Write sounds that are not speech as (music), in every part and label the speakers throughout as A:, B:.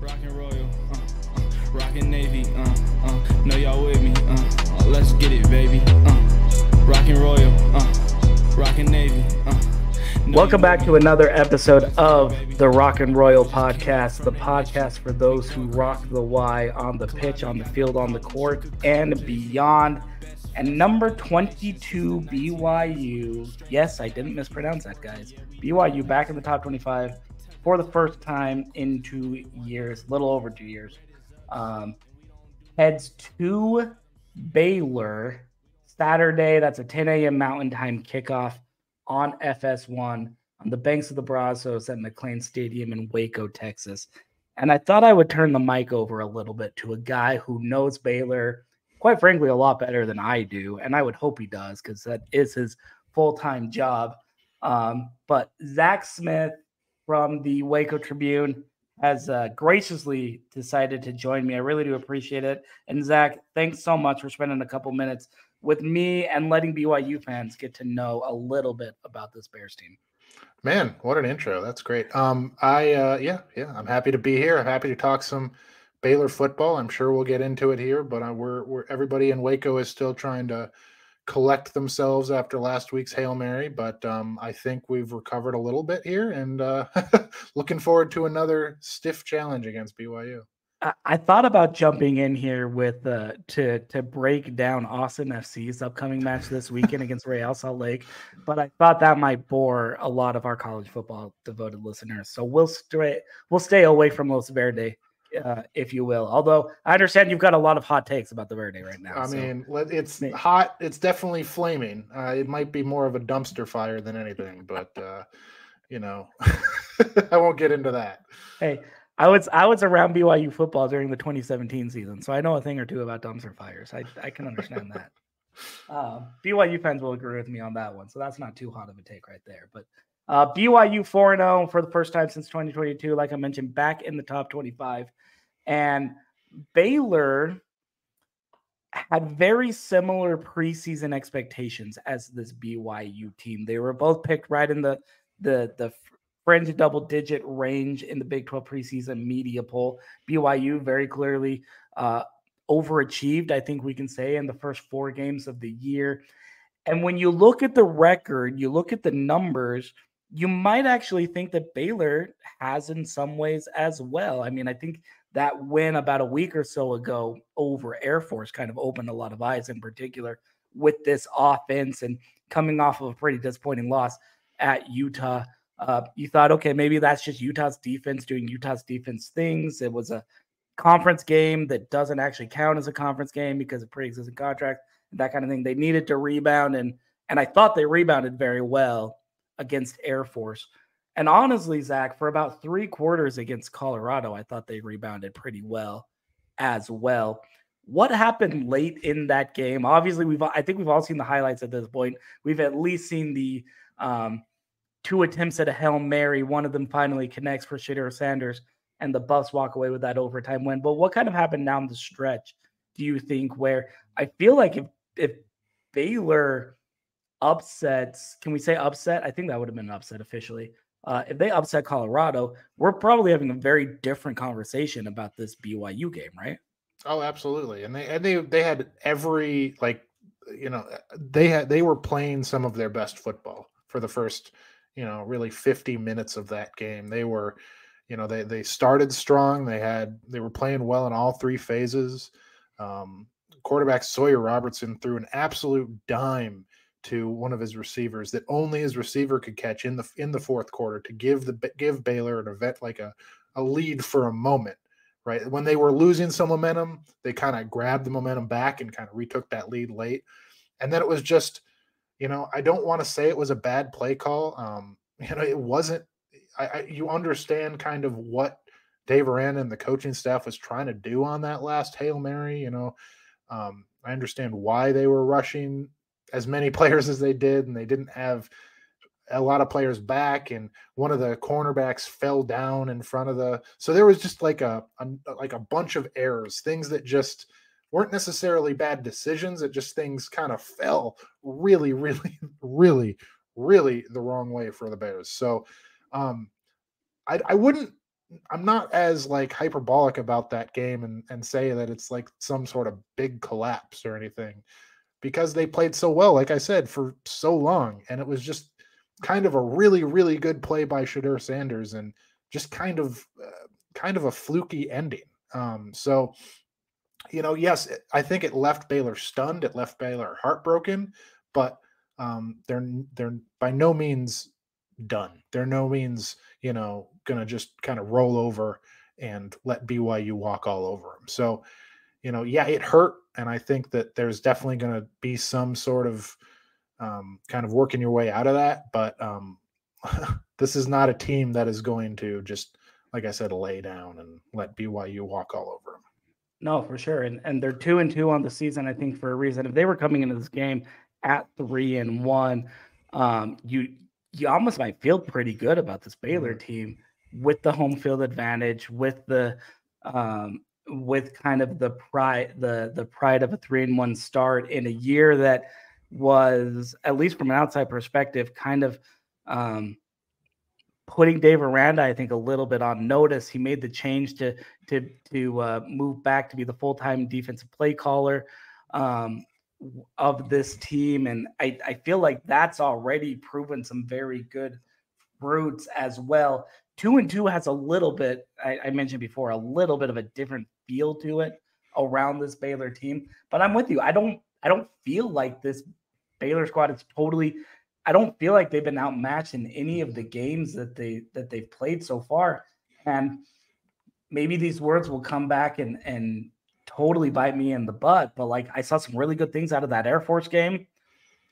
A: Rockin' Royal, uh, uh, rockin' Navy, uh, uh, know y'all with me, uh, uh, let's get it, baby. Uh, rockin' Royal, uh, rockin' Navy, uh.
B: Welcome back to another episode of the Rocking Royal Podcast, the podcast for those who rock the Y on the pitch, on the field, on the court, and beyond. And number 22, BYU. Yes, I didn't mispronounce that, guys. BYU back in the top 25 for the first time in two years, little over two years. Um, heads to Baylor Saturday. That's a 10 a.m. Mountain Time kickoff on FS1 on the banks of the Brazos at McLane Stadium in Waco, Texas. And I thought I would turn the mic over a little bit to a guy who knows Baylor, quite frankly, a lot better than I do. And I would hope he does because that is his full time job. Um, but Zach Smith from the Waco Tribune has uh, graciously decided to join me. I really do appreciate it. And Zach, thanks so much for spending a couple minutes with me and letting BYU fans get to know a little bit about this Bears team.
C: Man, what an intro. That's great. Um, I uh yeah, yeah, I'm happy to be here. I'm happy to talk some Baylor football. I'm sure we'll get into it here, but uh, we're we're everybody in Waco is still trying to collect themselves after last week's Hail Mary, but um I think we've recovered a little bit here and uh (laughs) looking forward to another stiff challenge against BYU.
B: I, thought about jumping in here with uh, to to break down Austin FC's upcoming match this weekend against Real Salt Lake, but I thought that might bore a lot of our college football devoted listeners. So we'll stray we'll stay away from Los Verde, uh, if you will. Although I understand you've got a lot of hot takes about the Verde right now.
C: I
B: so-
C: mean, it's hot. It's definitely flaming. Uh, it might be more of a dumpster fire than anything, but uh, you know, (laughs) I won't get into that.
B: Hey, I was I was around BYU football during the 2017 season, so I know a thing or two about dumpster fires. I I can understand that. (laughs) Uh, BYU fans will agree with me on that one, so that's not too hot of a take right there. But uh, BYU 4 0 for the first time since 2022, like I mentioned, back in the top 25, and Baylor had very similar preseason expectations as this BYU team. They were both picked right in the the the fringe double digit range in the Big 12 preseason media poll. BYU very clearly uh, overachieved, I think we can say, in the first four games of the year. And when you look at the record, you look at the numbers, you might actually think that Baylor has in some ways as well. I mean, I think that win about a week or so ago over Air Force kind of opened a lot of eyes, in particular with this offense and coming off of a pretty disappointing loss at Utah. Uh, you thought, okay, maybe that's just Utah's defense doing Utah's defense things. It was a conference game that doesn't actually count as a conference game because of pre-existing contract, and that kind of thing. They needed to rebound, and and I thought they rebounded very well against Air Force. And honestly, Zach, for about three quarters against Colorado, I thought they rebounded pretty well as well. What happened late in that game? Obviously, we've I think we've all seen the highlights at this point. We've at least seen the um, two attempts at a Hail Mary. One of them finally connects for Shedeur Sanders, and the Buffs walk away with that overtime win. But what kind of happened down the stretch, do you think, where I feel like if if Baylor upsets, can we say upset? I think that would have been an upset officially. Uh, if they upset Colorado, we're probably having a very different conversation about this BYU game, right?
C: Oh, absolutely. And they and they they had every like you know they had they were playing some of their best football for the first you know really 50 minutes of that game. They were you know they they started strong. They had they were playing well in all three phases. Um, quarterback Sawyer Robertson threw an absolute dime to one of his receivers that only his receiver could catch in the in the fourth quarter to give the give Baylor an event like a a lead for a moment right? When they were losing some momentum, they kind of grabbed the momentum back and kind of retook that lead late. And then it was just, you know, I don't want to say it was a bad play call. Um, (laughs) you know, it wasn't. I, I you understand kind of what Dave Aranda and the coaching staff was trying to do on that last hail mary. You know, um, I understand why they were rushing as many (laughs) players as they did, and they didn't have a lot of players back and one of the cornerbacks fell down in front of the so there was just like a, a, like a bunch of errors things that just weren't necessarily bad decisions it just things kind of fell really (laughs) really really really the wrong way for the bears. So um i, I wouldn't I'm not as like hyperbolic about that game and and say that it's like some sort of big collapse or anything because they played so well, like I said, for so long, and it was just kind of a really really good play by Shedeur Sanders and just kind of uh, kind of a fluky ending. Um, so you know, yes, I think it left Baylor stunned, it left Baylor heartbroken, but um, they're they're by no means done. They're no means you know going to just kind of roll over and let BYU walk all over them. So, you know, yeah, it hurt, and I think that there's definitely going to be some sort of um, kind of working your way out of that. But um, (laughs) this is not a team that is going to just, like I said, lay down and let BYU walk all over them.
B: No, for sure, and and they're two and two on the season. I think for a reason. If they were coming into this game at three and one, um, you you almost might feel pretty good about this Baylor mm-hmm. team with the home field advantage, with the um, with kind of the pride the the pride of a three and one start in a year that was at least from an outside perspective kind of um, putting Dave Aranda, I think, a little bit on notice. He made the change to to to uh, move back to be the full time defensive play caller um, of this team, and I, I feel like that's already proven some very good fruits as well two and two has a little bit I, I, mentioned before a little bit of a different feel to it around this baylor team but i'm with you. I don't i don't feel like this baylor squad is totally i don't feel like they've been outmatched in any of the games that they that they've played so far. And maybe these words will come back and and totally bite me in the butt but like i saw some really good things out of that air force game.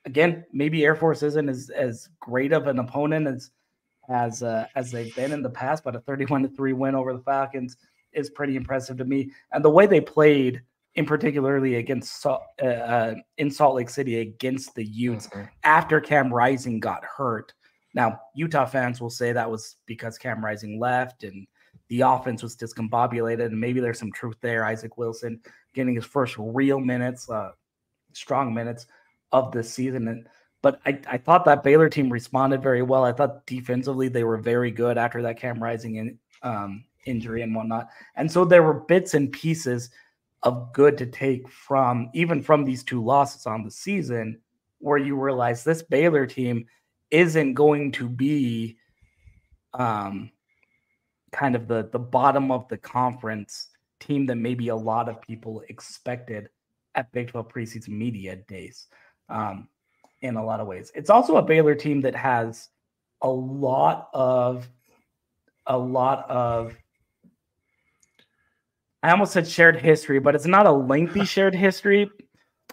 B: Again maybe air force isn't as as great of an opponent as as uh, as they've been in the past, but a 31 to 3 win over the Falcons is pretty impressive to me. And the way they played, in particularly against uh, uh, in Salt Lake City against the Utes mm-hmm. after Cam Rising got hurt. Now, Utah fans will say that was because Cam Rising left and the offense was discombobulated, and maybe there's some truth there. Isaac Wilson getting his first real minutes, uh, strong minutes of the season, and but I, I thought that Baylor team responded very well. I thought defensively they were very good after that Cam Rising in, um, injury and whatnot. And so there were bits and pieces of good to take from even from these two losses on the season where you realize this Baylor team isn't going to be um, kind of the the bottom of the conference team that maybe a lot of people expected at Big 12 preseason media days. Um, in a lot of ways. It's also a Baylor team that has a lot of a lot of I almost said shared history, but it's not a lengthy (laughs) shared history.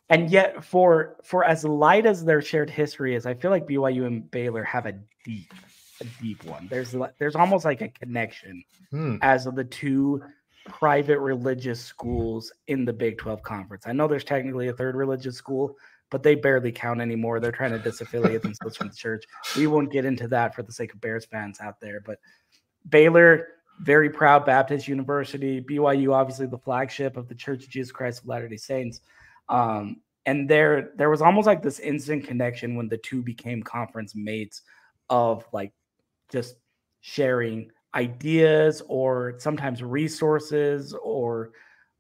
B: And yet for for as light as their shared history is, I feel like BYU and Baylor have a deep a deep one. There's there's almost like a connection hmm. as of the two private religious schools in the Big 12 conference. I know there's technically a third religious school, but they barely count anymore. They're trying to disaffiliate themselves from the church. We won't get into that for the sake of Bears fans out there, but Baylor, very proud Baptist University, BYU, obviously the flagship of the Church of Jesus Christ of Latter Day Saints. Um, and there, there was almost like this instant connection when the two became conference mates of like just sharing ideas or sometimes resources or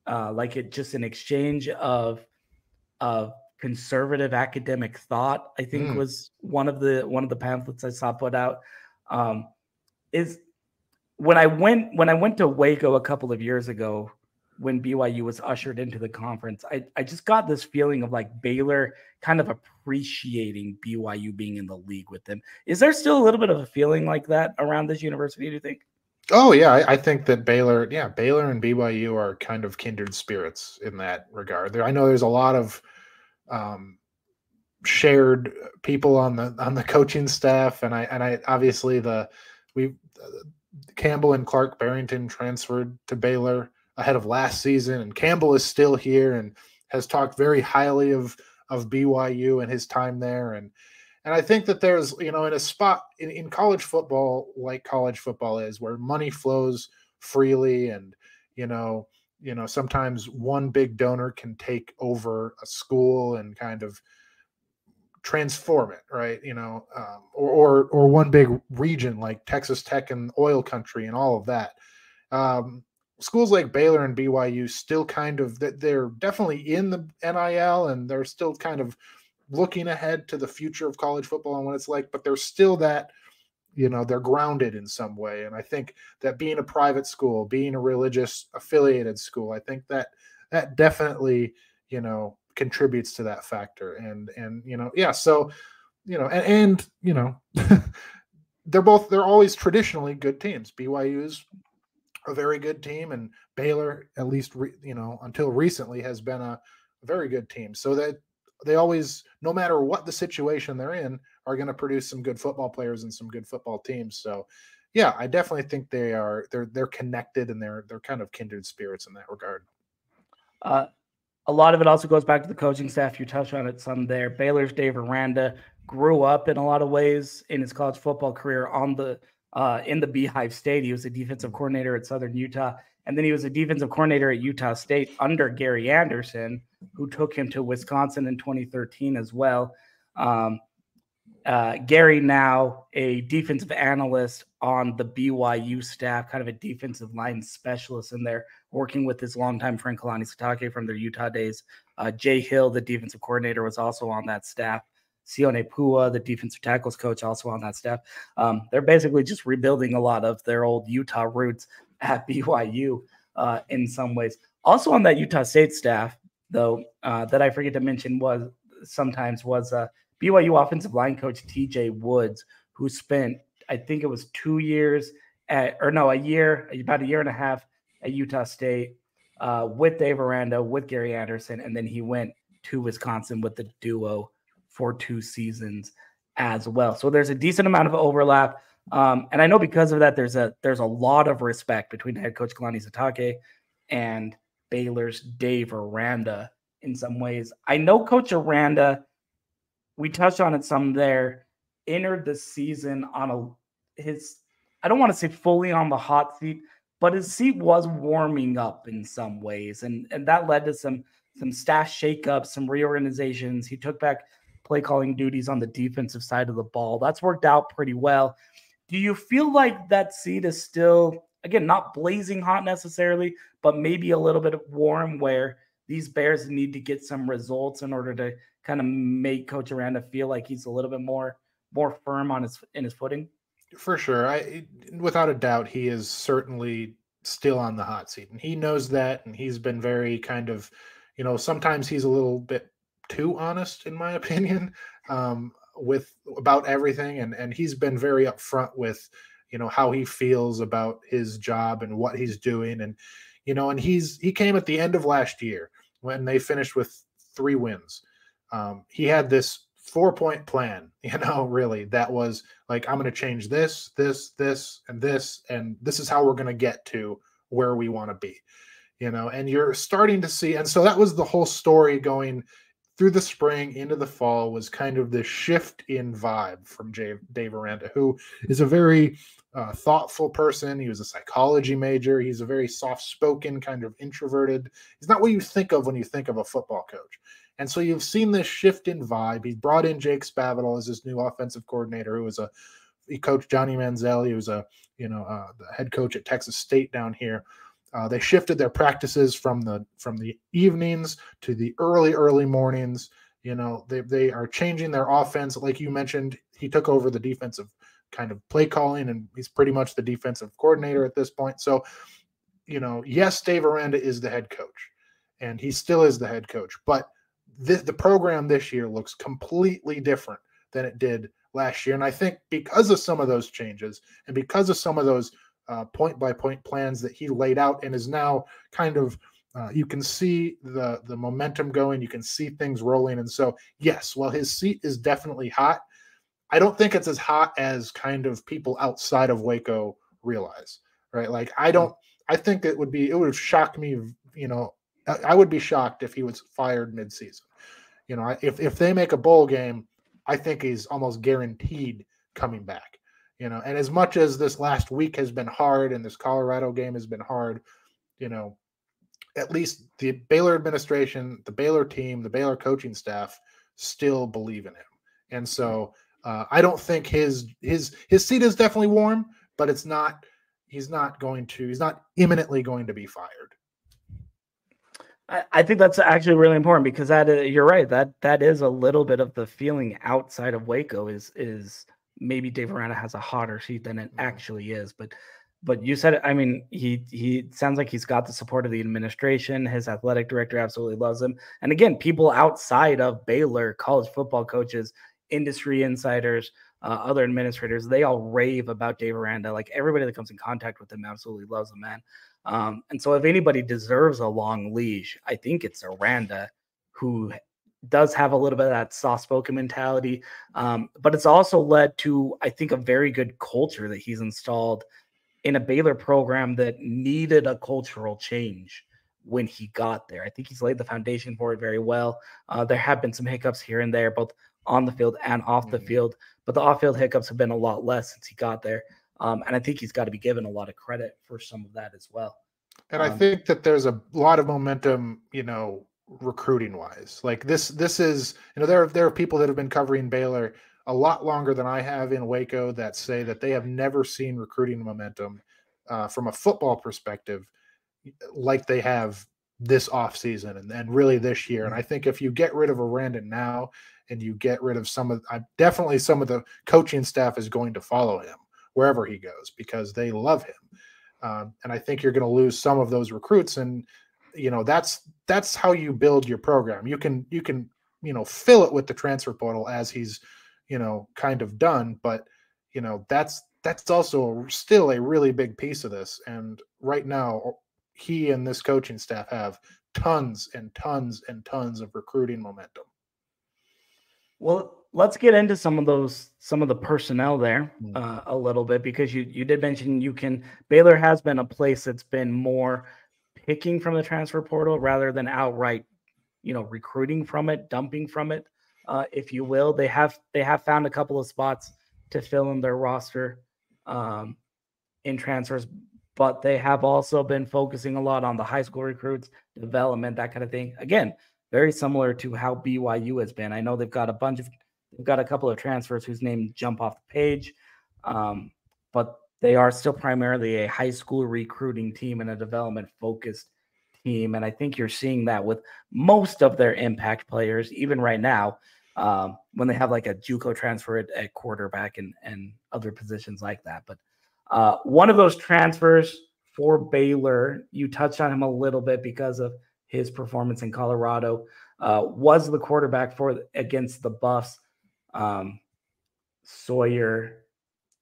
B: uh, like it just an exchange of of conservative academic thought i think mm. was one of the one of the pamphlets i saw put out um, is when i went when i went to waco a couple of years ago when byu was ushered into the conference i, I just got this feeling of like baylor kind of appreciating byu being in the league with them is there still a little bit of a feeling like that around this university do you think
C: Oh yeah, I, I, think that Baylor, yeah, Baylor and BYU are kind of kindred spirits in that regard. There, I know there's a lot of um, shared people on the on the coaching staff, and I and I obviously the we uh, Campbell and Clark Barrington transferred to Baylor ahead of last season, and Campbell is still here and has talked very highly of of BYU and his time there, and and I think that there's you know in a spot in, in college football like college football is where money flows freely and you know you know sometimes one big donor can take over a school and kind of transform it, right? You know, um, or, or or one big region like Texas Tech and oil country and all of that. Um, schools like Baylor and BYU still kind of that they're definitely in the NIL and they're still kind of looking ahead to the future of college football and what it's like, but there's still that you know they're grounded in some way. And i think that being a private school being a religious affiliated school i think that that definitely you know contributes to that factor. And and you know yeah so you know and, and you know (laughs) they're both they're always traditionally good teams. BYU's a very good team and Baylor at least re, you know until recently has been a, a very good team. So that they always no matter what the situation they're in are going to produce some good football players and some good football teams so yeah I definitely think they are they're they're connected and they're they're kind of kindred spirits in that regard
B: uh, a lot of it also goes back to the coaching staff. You touched on it some there. Baylor's Dave Aranda grew up in a lot of ways in his college football career on the uh, in the Beehive State. He was a defensive coordinator at Southern Utah, and then he was a defensive coordinator at Utah State under Gary Anderson, who took him to Wisconsin in 2013 as well. Um, uh, Gary now a defensive analyst on the BYU staff, kind of a defensive line specialist in there, working with his longtime friend Kalani Sitake from their Utah days. Uh, Jay Hill, the defensive coordinator, was also on that staff. Sione Pua, the defensive tackles coach, also on that staff. Um, they're basically just rebuilding a lot of their old Utah roots (laughs) at BYU uh, in some ways. Also on that Utah State staff, though, uh, that I forget to mention was sometimes was uh, BYU offensive line coach TJ Woods, who spent, I think it was two years at, or no, a year, about a year and a half at Utah State uh, with Dave Aranda, with Gary Anderson, and then he went to Wisconsin with the duo for two seasons as well. So there's a decent amount of overlap. Um, and I know because of that, there's a there's a lot of respect between head coach Kalani Sitake and Baylor's Dave Aranda in some ways. I know Coach Aranda we touched on it some there, entered the season on a his I don't want to say fully on the hot seat, but his seat was warming up in some ways. And and that led to some some staff shakeups, some reorganizations. He took back play calling duties on the defensive side of the ball. That's worked out pretty well. Do you feel like that seat is still again not blazing hot necessarily, but maybe a little bit warm where these Bears need to get some results in order to kind of make Coach Aranda feel like he's a little bit more more firm on his in his footing?
C: For sure, I without a doubt he is certainly still on the hot seat, and he knows that, and he's been very kind of, you know, sometimes he's a little bit too honest, in my (laughs) opinion, um, with about everything, and and he's been very upfront with, you know, how he feels about his job and what he's doing, and you know, and he's he came at the end of last year when they finished with three wins um, he had this four point plan, (laughs) you know, really, that was like, I'm going to change this, this, this, and this, and this is how we're going to get to where we want to be, you know, and you're starting to see. And so that was the whole story going through the spring into the fall was kind of this shift in vibe from Jay, Dave Aranda, who is a very uh, thoughtful person. He was a psychology major. He's a very soft spoken, kind of introverted. He's not what you think of when you think of a football coach. And so you've seen this shift in vibe. He's brought in Jake Spavital as his new offensive coordinator, who was a he coached Johnny Manziel. He was a you know uh, the head coach at Texas State down here. Uh, they shifted their practices from the from the evenings to the early early mornings. You know they they are changing their offense. Like you mentioned, he took over the defensive kind of play calling, and he's pretty much the defensive coordinator at this point. So, you know, yes, Dave Aranda is the head coach, and he still is the head coach, but this, the program this year looks completely different than it did last year. And I think because of some of those changes and because of some of those point by point plans that he laid out and is now kind of uh, you can see the the momentum going you can see things rolling. And so yes while his seat is definitely hot i don't think it's as hot as kind of people outside of waco realize right? Like i don't i think it would be it would shock me you know I would be shocked if he was fired midseason. You know, if if they make a bowl game, I think he's almost guaranteed coming back. You know, and as much as this last week has been hard and this Colorado game has been hard, you know, at least the Baylor administration, the Baylor team, the Baylor coaching staff still believe in him. And so uh, I don't think his his his seat is definitely warm, but it's not. He's not going to. He's not imminently going to be fired.
B: I, I think that's actually really important because that uh, you're right that that is a little bit of the feeling outside of Waco is is maybe Dave Aranda has a hotter seat than it
C: Mhm.
B: actually is, but but you said it. I mean, he he sounds like he's got the support of the administration. His athletic director absolutely loves him, and again, people outside of Baylor, college football coaches, industry insiders, uh, other administrators, they all rave about Dave Aranda. Like everybody that comes in contact with him absolutely loves the man. Um, and so, if anybody deserves a long leash, I think it's Aranda, who does have a little bit of that soft spoken mentality. Um, but it's also led to, I think, a very good culture that he's installed in a Baylor program that needed a cultural change when he got there. I think he's laid the foundation for it very well. Uh, there have been some hiccups here and there, both on the field and off the
C: Mhm.
B: field, but the off field hiccups have been a lot less since he got there. Um, and I think he's got to be given a lot of credit for some of that as well.
C: And I
B: Um,
C: think that there's a lot of momentum, you know, recruiting wise. Like this, this is, you know, there are there are people that have been covering Baylor a lot longer than I have in Waco that say that they have never seen recruiting momentum uh, from a football perspective like they have this offseason and, and really this year. And I think if you get rid of a Aranda now and you get rid of some of, I definitely some of the coaching staff is going to follow him wherever he goes because they love him. Um, and I think you're going to lose some of those recruits. And you know that's that's how you build your program. You can you can you know fill it with the transfer portal as he's you know kind of done, but you know that's that's also still a really big piece of this. And right now, he and this coaching staff have tons and tons and tons of recruiting momentum.
B: Well, let's get into some of those some of the personnel there
C: Mm.
B: uh, a little bit because you you did mention you can Baylor has been a place that's been more picking from the transfer portal rather than outright, you know, recruiting from it, dumping from it, uh, if you will. They have they have found a couple of spots to fill in their roster um, in transfers, but they have also been focusing a lot on the high school recruits, development, that kind of thing. Again, very similar to how BYU has been. I know they've got a bunch of they've got a couple of transfers whose names jump off the page, um, but they are still primarily a high school recruiting team and a development focused team. And I think you're seeing that with most of their impact players, even right now, um, when they have like a JUCO transfer at, at quarterback and and other positions like that. But uh, one of those transfers for Baylor, you touched on him a little bit because of his performance in Colorado, uh, was the quarterback for against the Buffs, um, Sawyer.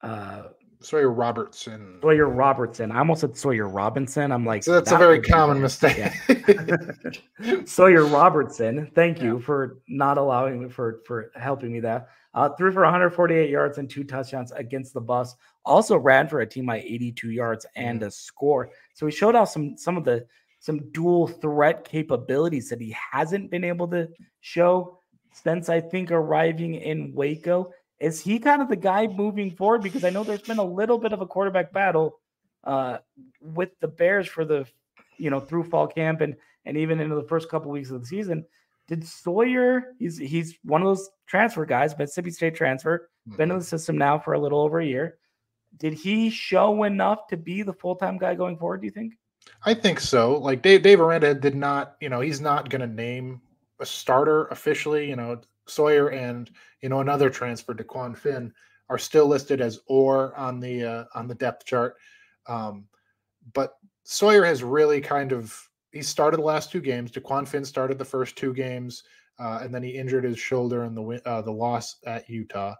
B: Uh,
C: Sawyer Robertson.
B: Sawyer Robertson. I almost said Sawyer Robinson. I'm like,
C: So that's a very common mistake.
B: Yeah. (laughs) Sawyer Robertson. Thank you
C: Yeah.
B: for not allowing me for for helping me there. Uh, threw for 148 yards and two touchdowns against the Buffs. Also ran for a team by 82 yards and
C: Mm.
B: a score. So he showed off some some of the some dual threat capabilities that he hasn't been able to show since I think arriving in Waco. Is he kind of the guy moving forward? Because I know there's been a little bit of a quarterback battle uh, with the Bears for the you know through fall camp and and even into the first couple weeks of the season. Did Sawyer? He's he's one of those transfer guys, Mississippi State transfer, been in the system now for a little over a year. Did he show enough to be the full time guy going forward? Do you think?
C: I think so. Like Dave, Dave Aranda did not, you know, he's not going to name a starter officially. You know, Sawyer and you know another transfer, DeQuan Finn, are still listed as or on the uh, on the depth chart. Um, but Sawyer has really kind of he started the last two games. DeQuan Finn started the first two games, uh, and then he injured his shoulder in the uh, the loss at Utah.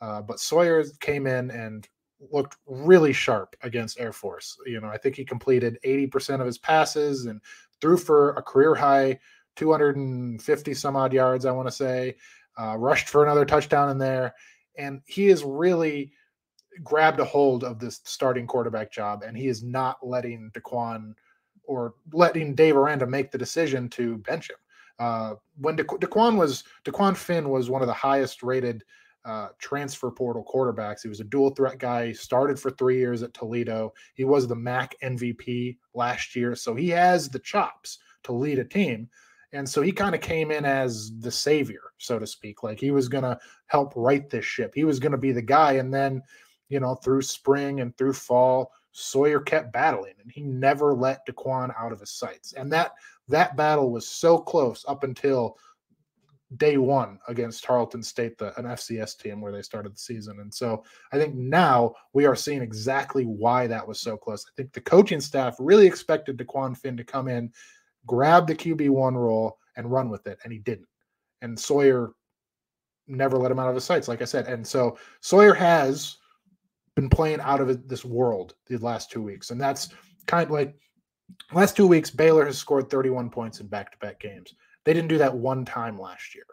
C: Uh, but Sawyer came in and looked really sharp against Air Force. You know, I think he completed 80% of his passes and threw for a career high 250 some odd yards, I want to say, uh, rushed for another touchdown in there. And he has really grabbed a hold of this starting quarterback job, and he is not letting DeQuan or letting Dave Aranda make the decision to bench him. Uh, when Da- DeQuan was DeQuan Finn was one of the highest rated uh, transfer portal quarterbacks. He was a dual threat guy. He started for three years at Toledo. He was the MAC MVP last year, so he has the chops to lead a team. And so he kind of came in as the savior, so to speak. Like he was going to help right this ship. He was going to be the guy. And then, you know, through spring and through fall, Sawyer kept battling and he never let DeQuan out of his sights. And that that battle was so close up until day one against Tarleton State, the, an FCS team where they started the season. And so I think now we are seeing exactly why that was so close. I think the coaching staff really expected DeQuan Finn to come in, grab the QB1 role, and run with it. And he didn't. And Sawyer never let him out of his sights, like I said. And so Sawyer has been playing out of this world the last two weeks. And that's kind of like last two weeks, Baylor has scored 31 points in back to back games. They didn't do that one time last year,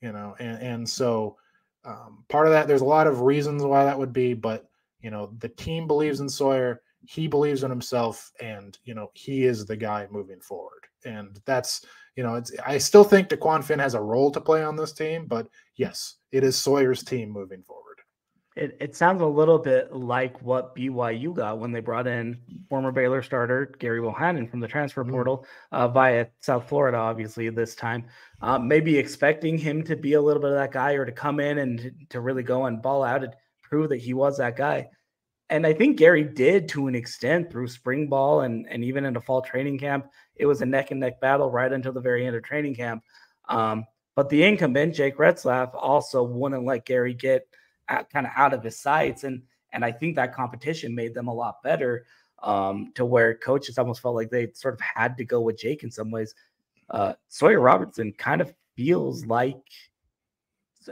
C: you know, and, and so um, part of that, there's a lot of reasons why that would be, but, you know, the team believes in Sawyer. He believes in himself, and, you know, he is the guy moving forward. And that's, you know, it's, I still think DeQuan Finn has a role to play on this team, but yes, it is Sawyer's team moving forward.
B: It, it sounds a little bit like what BYU got when they brought in former Baylor starter Gerry Bohanon from the transfer mm. portal uh, via South Florida, obviously, this time. Uh, maybe expecting him to be a little bit of that guy or to come in and to really go and ball out and prove that he was that guy. And I think Gary did to an extent through spring ball and, and even into fall training camp. It was a neck and neck battle right until the very end of training camp. Um, but the incumbent, Jake Retzlaff, also wouldn't let Gary get – kind of out of his sights. And and I think that competition made them a lot better um, to where coaches almost felt like they sort of had to go with Jake in some ways. Uh, Sawyer Robertson kind of feels like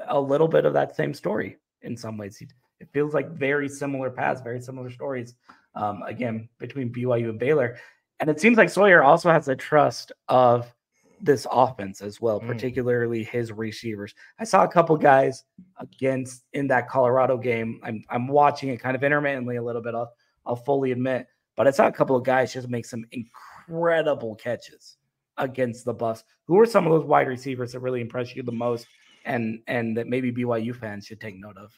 B: a little bit of that same story in some ways. It feels like very similar paths, very similar stories. Um, again, between BYU and Baylor, and it seems like Sawyer also has the trust of this offense as well, mm. particularly his receivers. I saw a couple guys against in that Colorado game. I'm I'm watching it kind of intermittently a little bit. I'll I'll fully admit, but I saw a couple of guys just make some incredible catches against the Buffs. Who are some of those wide receivers that really impressed you the most, and and that maybe BYU fans should take note of?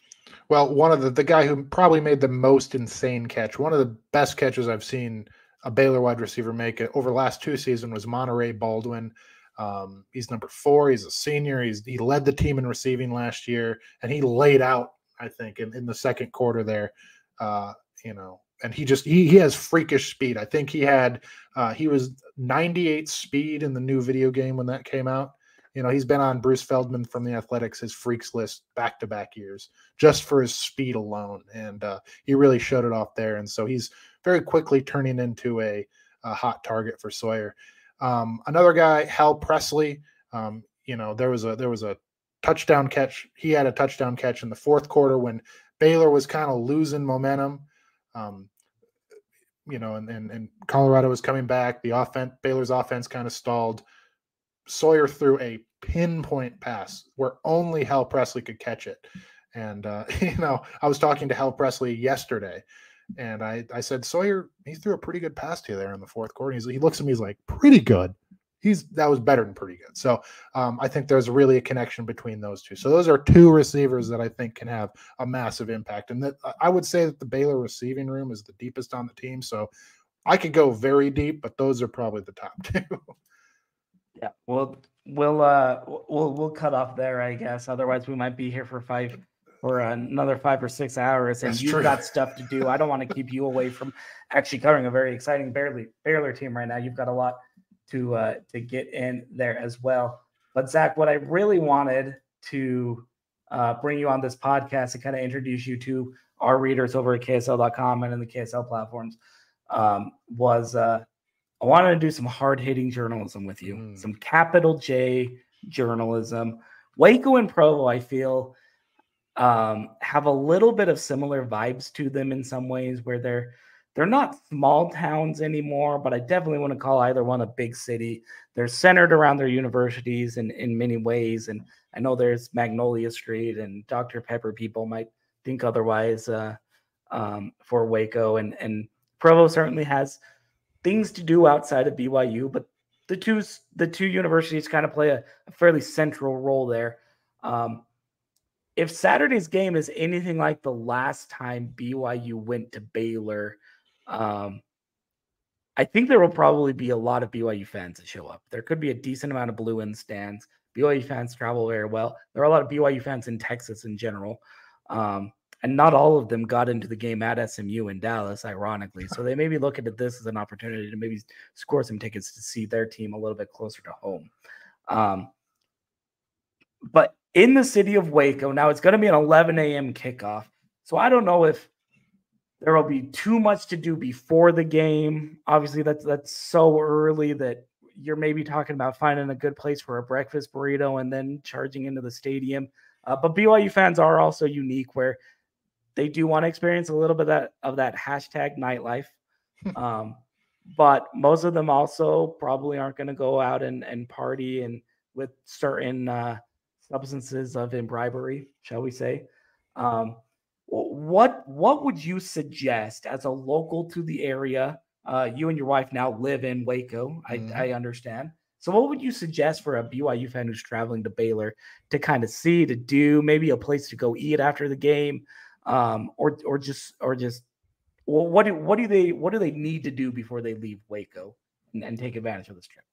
C: Well, one of the the guy who probably made the most insane catch, one of the best catches I've seen a Baylor wide receiver make it over the last two seasons was Monaray Baldwin. Um, he's number four. He's a senior. He's he led the team in receiving last year, and he laid out. I think in, in the second quarter there, uh, you know, and he just he, he has freakish speed. I think he had uh, he was 98 speed in the new video game when that came out. You know, he's been on Bruce Feldman from the Athletic's his freaks list back to back years just for his speed alone, and uh, he really showed it off there. And so he's very quickly turning into a, a hot target for Sawyer. Um, another guy, Hal Presley. Um, you know, there was a there was a touchdown catch. He had a touchdown catch in the fourth quarter when Baylor was kind of losing momentum. Um, you know, and, and and Colorado was coming back. The offense, Baylor's offense, kind of stalled. Sawyer threw a pinpoint pass where only Hal Presley could catch it. And uh, (laughs) you know, I was talking to Hal Presley yesterday, and I, I said, Sawyer, he threw a pretty good pass to you there in the fourth quarter. He's, he looks at me, he's like, pretty good. He's that was better than pretty good. So um, I think there's really a connection between those two. So those are two receivers that I think can have a massive impact. And that I would say that the Baylor receiving room is the deepest on the team. So I could go very deep, but those are probably the top (laughs) two.
B: yeah. Well, we'll uh we'll we'll cut off there, I guess. Otherwise, we might be here for five or another five or six hours, and That's you've true. got stuff to do. I don't want to keep you away from actually covering a very exciting Baylor, Baylor team right now. You've got a lot to uh, to get in there as well. But Zach, what I really wanted to uh, bring you on this podcast and kind of introduce you to our readers over at KSL.com and in the KSL platforms um, was uh, I wanted to do some hard hitting journalism with you, mm. some capital J journalism. Waco and Provo, I feel um, have a little bit of similar vibes to them in some ways where they're they're not small towns anymore, but I definitely want to call either one a big city. They're centered around their universities in, in many ways. And I know there's Magnolia Street and Dr. Pepper people might think otherwise uh, um, for Waco. And, and Provo certainly has things to do outside of BYU, but the two, the two universities kind of play a, a fairly central role there. Um, if Saturday's game is anything like the last time BYU went to Baylor, um, I think there will probably be a lot of BYU fans that show up. There could be a decent amount of blue in stands. BYU fans travel very well. There are a lot of BYU fans in Texas in general. Um, and not all of them got into the game at SMU in Dallas, ironically. So they may be looking at this as an opportunity to maybe score some tickets to see their team a little bit closer to home. Um, but in the city of Waco, now it's going to be an 11 a.m. kickoff. So I don't know if there will be too much to do before the game. Obviously, that's that's so early that you're maybe talking about finding a good place for a breakfast burrito and then charging into the stadium. Uh, but BYU fans are also unique where they do want to experience a little bit of that, of that hashtag nightlife. (laughs) um, but most of them also probably aren't going to go out and, and party and with certain uh, substances of imbribery, shall we say. Um, what what would you suggest as a local to the area? Uh, you and your wife now live in Waco. I, mm-hmm. I understand. So, what would you suggest for a BYU fan who's traveling to Baylor to kind of see, to do, maybe a place to go eat after the game, um, or or just or just well, what do what do they what do they need to do before they leave Waco and, and take advantage of this trip?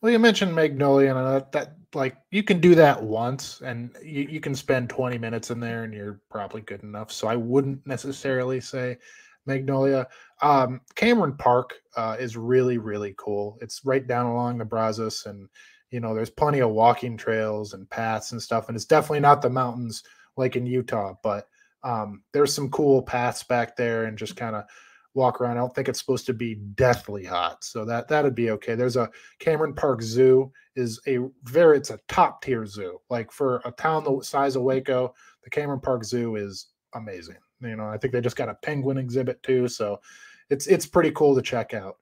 C: Well, you mentioned Magnolia, and that, that like you can do that once, and you, you can spend twenty minutes in there, and you're probably good enough. So I wouldn't necessarily say Magnolia. Um, Cameron Park uh, is really really cool. It's right down along the Brazos, and you know there's plenty of walking trails and paths and stuff. And it's definitely not the mountains like in Utah, but um, there's some cool paths back there and just kind of walk around. I don't think it's supposed to be deathly hot, so that that'd be okay. There's a Cameron Park Zoo is a very it's a top tier zoo. Like for a town the size of Waco, the Cameron Park Zoo is amazing. You know, I think they just got a penguin exhibit too, so it's it's pretty cool to check out.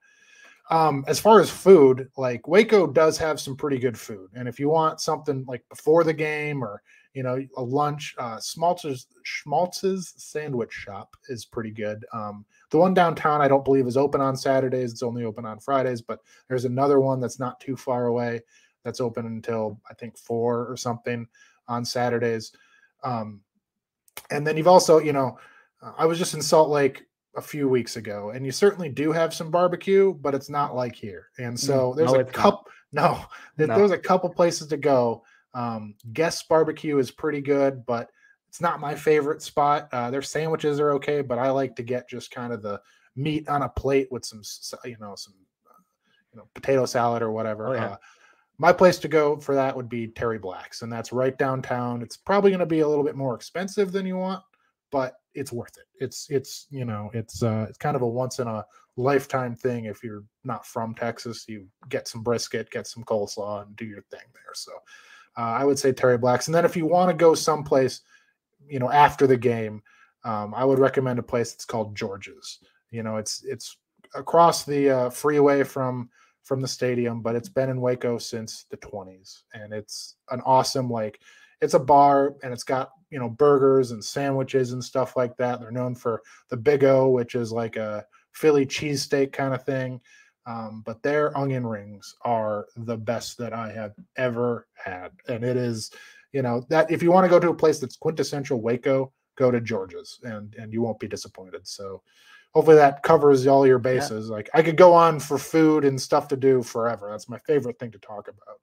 C: Um, as far as food, like Waco does have some pretty good food, and if you want something like before the game or you know, a lunch. Uh, Schmaltz's Schmaltz's sandwich shop is pretty good. Um, the one downtown, I don't believe, is open on Saturdays. It's only open on Fridays. But there's another one that's not too far away that's open until I think four or something on Saturdays. Um, and then you've also, you know, I was just in Salt Lake a few weeks ago, and you certainly do have some barbecue, but it's not like here. And so mm, there's no, a couple. (laughs) No, no, there's a couple places to go um, Guess Barbecue is pretty good, but it's not my favorite spot. Uh, their sandwiches are okay, but I like to get just kind of the meat on a plate with some, you know, some, uh, you know, potato salad or whatever. Oh, yeah. uh, my place to go for that would be Terry Black's, and that's right downtown. It's probably going to be a little bit more expensive than you want, but it's worth it. It's it's you know it's uh, it's kind of a once in a lifetime thing. If you're not from Texas, you get some brisket, get some coleslaw, and do your thing there. So uh, I would say Terry Black's. And then if you want to go someplace, you know, after the game, um, I would recommend a place that's called George's. You know, it's it's across the uh, freeway from from the stadium, but it's been in Waco since the 20s, and it's an awesome like it's a bar and it's got you know burgers and sandwiches and stuff like that. They're known for the Big O, which is like a Philly cheesesteak kind of thing. Um, but their onion rings are the best that I have ever had. And it is, you know, that if you want to go to a place that's quintessential Waco, go to George's and and you won't be disappointed. So hopefully that covers all your bases. Yeah. Like I could go on for food and stuff to do forever. That's my favorite thing to talk about.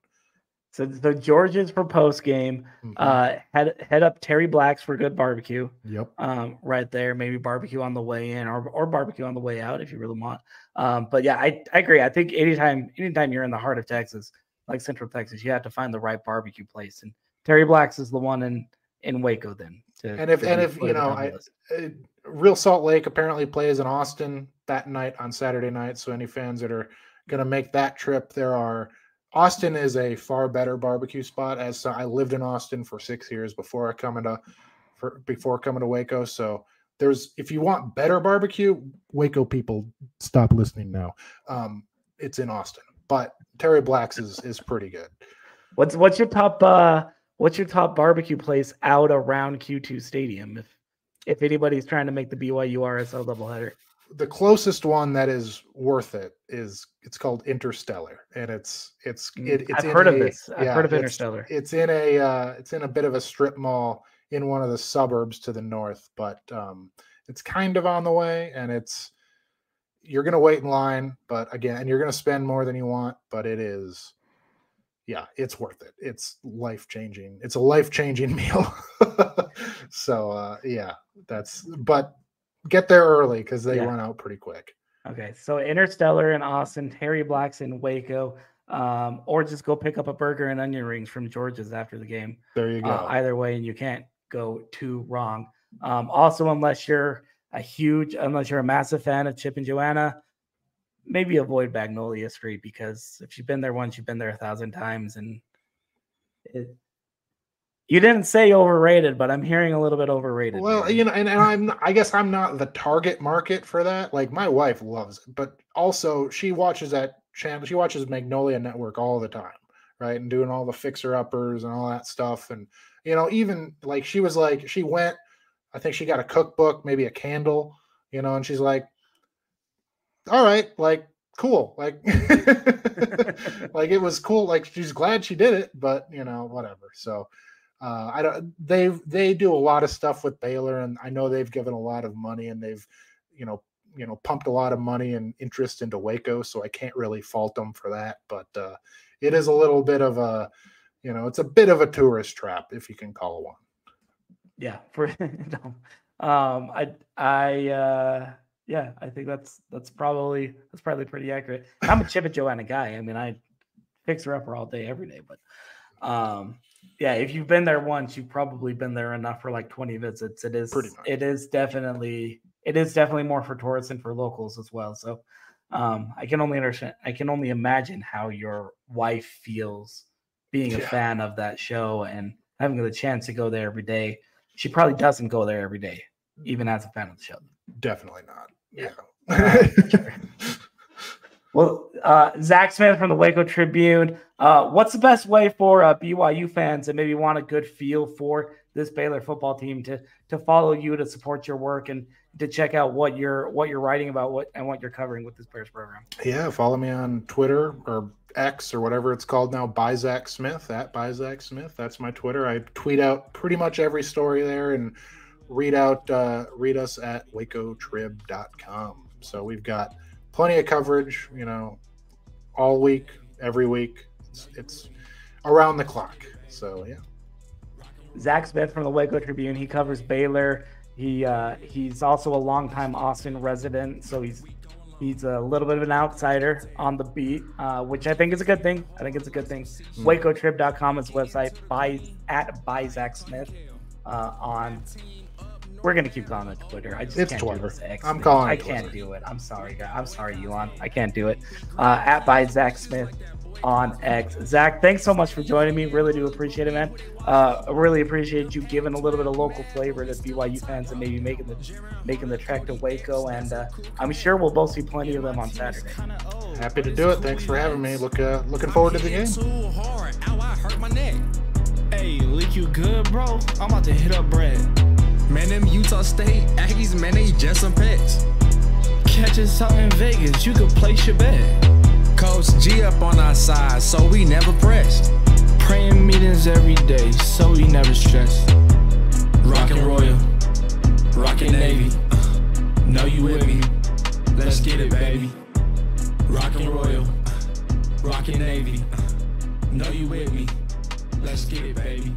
B: So the George's for post game. Mm-hmm. Uh, head head up Terry Black's for good barbecue.
C: Yep.
B: Um, right there. Maybe barbecue on the way in, or or barbecue on the way out if you really want. Um, but yeah, I, I agree. I think anytime anytime you're in the heart of Texas, like Central Texas, you have to find the right barbecue place, and Terry Black's is the one in in Waco. Then.
C: To, and if and if you know, I, I, Real Salt Lake apparently plays in Austin that night on Saturday night. So any fans that are going to make that trip, there are Austin is a far better barbecue spot. As I lived in Austin for six years before I come into for before coming to Waco. So there's if you want better barbecue, Waco people stop listening now. Um, it's in Austin, but Terry Black's is is pretty good.
B: What's what's your top uh what's your top barbecue place out around Q2 Stadium if if anybody's trying to make the BYU RSL doubleheader?
C: The closest one that is worth it is it's called Interstellar, and it's it's
B: mm,
C: it, it's
B: I've heard a, of this. I've yeah, heard of Interstellar.
C: It's, in a uh, it's in a bit of a strip mall in one of the suburbs to the north, but um, it's kind of on the way, and it's you're gonna wait in line, but again, and you're gonna spend more than you want, but it is, yeah, it's worth it. It's life changing. It's a life changing (laughs) meal. so uh, yeah, that's but get there early because they
B: Yeah.
C: run out pretty quick.
B: Okay, so Interstellar in Austin, Harry Black's in Waco, um, or just go pick up a burger and onion rings from George's after the game.
C: There you go.
B: Uh, either way, and you can't go too wrong. Um, also, unless you're a huge, unless you're a massive fan of Chip and Joanna, maybe avoid Magnolia Street because if you've been there once, you've been there a thousand times, and it. You didn't say overrated, but I'm hearing a little bit overrated.
C: Well, you know, and, and I'm I guess I'm not the target market for that. Like my wife loves it, but also she watches that channel. She watches Magnolia Network all the time, right? And doing all the fixer uppers and all that stuff. And you know, even like she was like she went. I think she got a cookbook, maybe a candle, you know, and she's like, "All right, like cool, like (laughs) like it was cool. Like she's glad she did it, but you know, whatever." So uh, I don't. They they do a lot of stuff with Baylor, and I know they've given a lot of money, and they've, you know, you know, pumped a lot of money and interest into Waco. So I can't really fault them for that. But uh, it is a little bit of a, you know, it's a bit of a tourist trap, if you can call one.
B: yeah for (laughs) um i i uh yeah i think that's that's probably that's probably pretty accurate i'm a chip and joanna guy i mean i fix her up all day every day but um yeah if you've been there once you've probably been there enough for like 20 visits it is
C: Pretty much.
B: it is definitely it is definitely more for tourists and for locals as well so um i can only understand i can only imagine how your wife feels being a fan of that show and having the chance to go there every day she probably doesn't go there every day, even as a fan of the show.
C: Definitely not.
B: Yeah.
C: Yeah. (laughs)
B: Well, uh, Zach Smith from the Waco Tribune. Uh, what's the best way for uh, BYU fans that maybe want a good feel for this Baylor football team to to follow you to support your work and to check out what you're what you're writing about what and what you're covering with this Bears program?
C: Yeah, follow me on Twitter or X or whatever it's called now, by Zach Smith, at by Zach Smith. That's my Twitter. I tweet out pretty much every story there and read out uh, read us at wacotrib.com. So we've got plenty of coverage, you know, all week, every week. It's, it's around the clock. So yeah.
B: Zach Smith from the Waco Tribune. He covers Baylor. He uh, he's also a longtime Austin resident, so he's he's a little bit of an outsider on the beat, uh, which I think is a good thing. I think it's a good thing. WacoTrib.com is website. By at by Zach Smith uh, on. We're gonna keep calling it Twitter. I just
C: It's
B: can't
C: Twitter.
B: do this X
C: I'm
B: thing.
C: calling
B: I can't
C: Twitter.
B: do it. I'm sorry, guys. I'm sorry, Elon. I can't do it. Uh, at by Zach Smith on X. Zach, thanks so much for joining me. Really do appreciate it, man. Uh, really appreciate you giving a little bit of local flavor to BYU fans and maybe making the making the trek to Waco. And uh, I'm sure we'll both see plenty of them on Saturday.
C: Happy to do it. Thanks for having me. Look uh, looking forward to the game.
A: Too hard, ow, I hurt my neck. Hey, lick you good, bro? I'm about to hit up Brett.
D: Man, them Utah State Aggies, man, they just some pets.
A: Catch us out in Vegas, you could place your bet.
D: Coach G up on our side, so we never pressed.
A: Praying meetings every day, so we never stress. Rockin' Royal, rockin' Navy. Uh, know you with me. Let's get it, baby. Rockin' Royal, rockin' Navy. Uh, know you with me. Let's get it, baby.